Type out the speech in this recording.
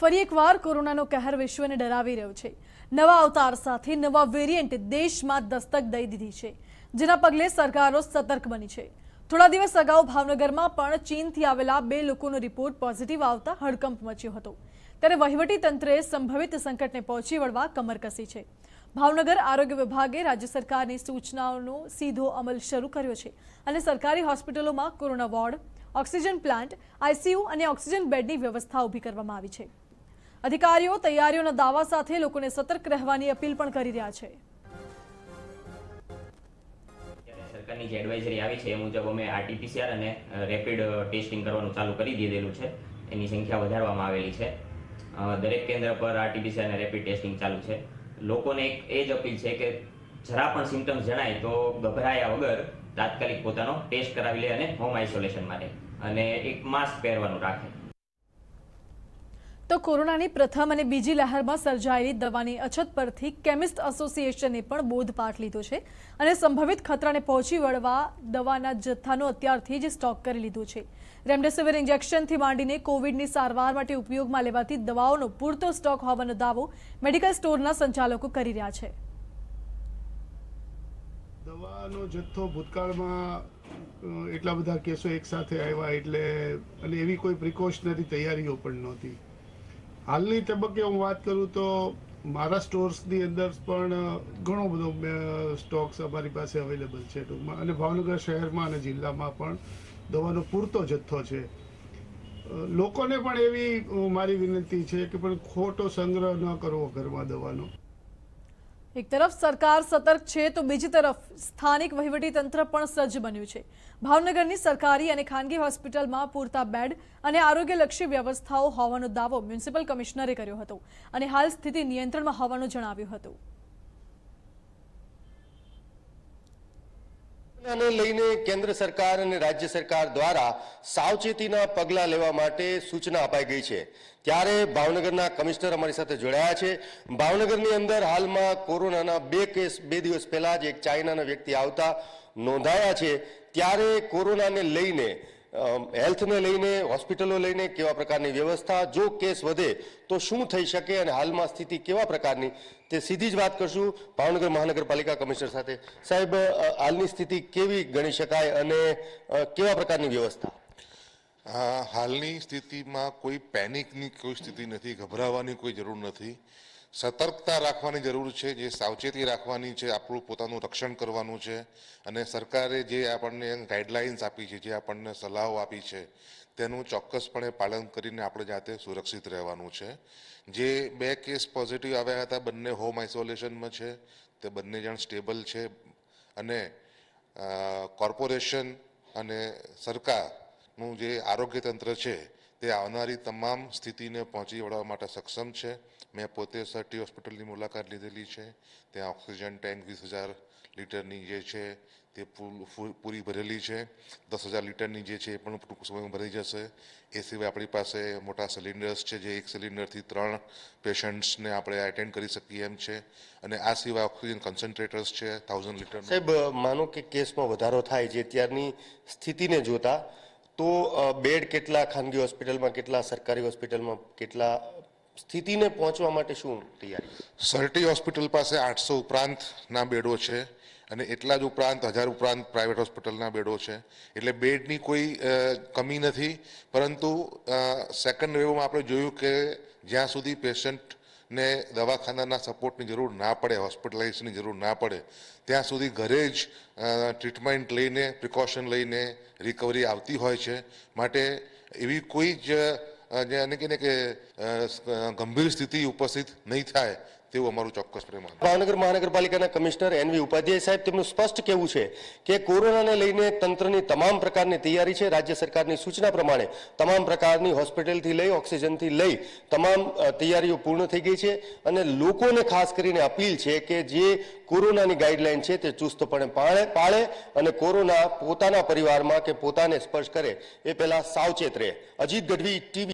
ફરી એકવાર કોરોનાનો કહેર વિશ્વને ડરાવી રહ્યો છે. નવા અવતાર સાથે નવા વેરિયન્ટ દેશમાં દસ્તક દઈ દીધી છે, જેના પગલે સરકારો સતર્ક બની છે. થોડા દિવસ અગાઉ ભાવનગરમાં પણ ચીનથી આવેલા બે લોકોનો રિપોર્ટ પોઝિટિવ આવતા હડકંપ મચ્યો હતો. ત્યારે વહીવટી તંત્રએ સંભવિત સંકટને પહોંચી વળવા કમર કસી છે. ભાવનગર આરોગ્ય વિભાગે રાજ્ય સરકારની સૂચનાઓનો સીધો અમલ શરૂ કર્યો છે અને સરકારી હોસ્પિટલોમાં corona ward, oxygen plant ICU અને ઓક્સિજન બેડની વ્યવસ્થા ઊભી કરવામાં આવી છે. અધિકારીઓ તૈયારીઓના દાવા સાથે લોકોને સતર્ક રહેવાની અપીલ પણ કરી રહ્યા છે. સરકારની જે એડવાઇઝરી આવી છે એ મુજબ અમે આરટીપીસીઆર અને રેપિડ ટેસ્ટિંગ કરવાનું ચાલુ કરી દીધેલું છે. એની સંખ્યા વધારવામાં આવેલી છે. દરેક કેન્દ્ર પર આરટીપીસીઆર અને રેપિડ ટેસ્ટિંગ ચાલુ છે. લોકોને એક એ જ અપીલ છે કે જરા પણ સિમ્ટમ્સ જણાય તો ગભરાયા વગર તાત્કાલિક પોતાનો ટેસ્ટ કરાવી લે અને હોમ આઇસોલેશનમાં રહે અને એક માસ્ક પહેરવાનું રાખે. તો કોરોનાની પ્રથમ અને બીજી લહેરમાં સર્જાયેલી દવાની અછત પરથી કેમિસ્ટ એસોસિએશને પણ બોધપાઠ લીધો છે અને સંભવિત ખતરાને પહોંચી વળવા દવાના જથ્થાનો અત્યારથી જ સ્ટોક કરી લીધો છે. રેમડેસિવિર ઇન્જેક્શનથી માંડીને કોવિડની સારવાર માટે ઉપયોગમાં લેવાતી દવાઓનો પૂરતો સ્ટોક હોવાનો દાવો મેડિકલ સ્ટોરના સંચાલકો કરી રહ્યા છે. દવાનો જથ્થો ભૂતકાળમાં એટલા બધા કેસો એકસાથે આવ્યા એટલે, અને એવી કોઈ પ્રિકોશનરી તૈયારીઓ પણ નહોતી. હાલની તબક્કે હું વાત કરું તો મારા સ્ટોર્સની અંદર પણ ઘણો બધો સ્ટોક્સ અમારી પાસે અવેલેબલ છે. ટૂંકમાં અને ભાવનગર શહેરમાં અને જિલ્લામાં પણ દવાનો પૂરતો જથ્થો છે. લોકોને પણ એવી મારી વિનંતી છે કે પણ ખોટો સંગ્રહ ન કરવો ઘરમાં દવાનો. એક તરફ સરકાર સતર્ક છે, તો બીજી તરફ સ્થાનિક વહીવટી તંત્ર પણ સજ્જ બન્યું છે. ભાવનગરની સરકારી અને ખાનગી હોસ્પિટલમાં પૂરતા બેડ અને આરોગ્યલક્ષી વ્યવસ્થાઓ હોવાનો દાવો મ્યુનિસિપલ કમિશનરે કર્યો હતો અને હાલ સ્થિતિ નિયંત્રણમાં હોવાનું જણાવ્યું હતું. કોરોનાને લઈને કેન્દ્ર સરકાર અને રાજ્ય સરકાર દ્વારા સાવચેતીના પગલાં લેવા માટે સૂચના અપાઈ ગઈ છે. ત્યારે ભાવનગરના કમિશનર અમારી સાથે જોડાયા છે. ભાવનગરની અંદર હાલમાં કોરોનાના બે કેસ બે દિવસ પહેલા જ એક ચાઇનાના વ્યક્તિ આવતા નોંધાયા છે. ત્યારે કોરોનાને લઈને હેલ્થને લઈને, હોસ્પિટલો લઈને કેવા પ્રકારની વ્યવસ્થા, જો કેસ વધે તો શું થઈ શકે અને હાલમાં સ્થિતિ કેવા પ્રકારની, તે સીધી જ વાત કરશું ભાવનગર મહાનગરપાલિકા કમિશનર સાથે. સાહેબ હાલની સ્થિતિ કેવી ગણી શકાય અને કેવા પ્રકારની વ્યવસ્થા? હાલની સ્થિતિમાં કોઈ પેનિકની કોઈ સ્થિતિ નથી, ગભરાવાની કોઈ જરૂર નથી. સતર્કતા રાખવાની જરૂર છે, જે સાવચેતી રાખવાની છે, આપણું પોતાનું રક્ષણ કરવાનું છે અને સરકારે જે આપણને ગાઈડલાઇન્સ આપી છે, જે આપણને સલાહો આપી છે, તેનું ચોક્કસપણે પાલન કરીને આપણે જાતે સુરક્ષિત રહેવાનું છે. જે બે કેસ પોઝિટિવ આવ્યા હતા, બંને હોમ આઇસોલેશનમાં છે, તે બંને જણ સ્ટેબલ છે અને કોર્પોરેશન અને સરકારનું જે આરોગ્ય તંત્ર છે તે આવનારી તમામ સ્થિતિને પહોંચી વળવા માટે સક્ષમ છે. મેં પોતે સરટી હોસ્પિટલની મુલાકાત લીધેલી છે. ત્યાં ઓક્સિજન ટેન્ક વીસ હજાર લીટરની જે છે તે પૂરી ભરેલી છે. દસ હજાર લીટરની જે છે એ પણ ટૂંક સમયમાં ભરાઈ જશે. એ સિવાય આપણી પાસે મોટા સિલિન્ડર્સ છે, જે એક સિલિન્ડરથી ત્રણ પેશન્ટ્સને આપણે એટેન્ડ કરી શકીએ એમ છે. અને આ સિવાય ઓક્સિજન કન્સન્ટ્રેટર્સ છે થાઉઝન્ડ લીટર સાહેબ, માનો કે કેસમાં વધારો થાય છે ત્યારની સ્થિતિને જોતા તો બેડ કેટલા, ખાનગી હોસ્પિટલમાં કેટલા, સરકારી હોસ્પિટલમાં કેટલા, સ્થિતિને પહોંચવા માટે શું તૈયારી? સર્ટી હોસ્પિટલ પાસે આઠસો ઉપરાંતના બેડો છે અને એટલા જ ઉપરાંત હજાર ઉપરાંત પ્રાઇવેટ હોસ્પિટલના બેડો છે. એટલે બેડની કોઈ કમી નથી. પરંતુ સેકન્ડ વેવમાં આપણે જોયું કે જ્યાં સુધી પેશન્ટને દવાખાનાના સપોર્ટની જરૂર ના પડે હોસ્પિટલાઇઝની જરૂર ના પડે, ત્યાં સુધી ઘરે જ ટ્રીટમેન્ટ લઈને પ્રિકોશન લઈને રિકવરી આવતી હોય છે. માટે એવી કોઈ જ જેને કહીને કે ગંભીર સ્થિતિ ઉપસ્થિત નહીં થાય તેવું અમારું ચોક્કસ પ્રમાણ ભાવનગર મહાનગરપાલિકાના કમિશનર એનવી ઉપાધ્યાય સાહેબ તેમનું સ્પષ્ટ કહેવું છે કે કોરોનાને લઈને તંત્રની તમામ પ્રકારની તૈયારી છે. રાજ્ય સરકારની સૂચના પ્રમાણે તમામ પ્રકારની હોસ્પિટલથી લઈ, ઓક્સિજનથી લઈ તમામ તૈયારીઓ પૂર્ણ થઈ ગઈ છે અને લોકોને ખાસ કરીને અપીલ છે કે જે કોરોનાની ગાઈડલાઈન છે તે ચુસ્તપણે પાળે પાળે અને કોરોના પોતાના પરિવારમાં કે પોતાને સ્પર્શ કરે એ પહેલાં સાવચેત રહે. અજીત ગઢવી ટીવી